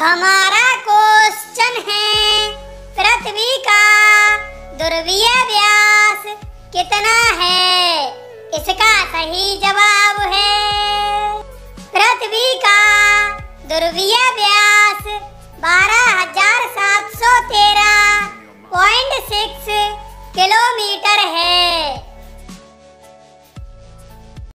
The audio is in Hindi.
हमारा क्वेश्चन है, पृथ्वी का ध्रुवीय व्यास कितना है? इसका सही जवाब है, पृथ्वी का ध्रुवीय व्यास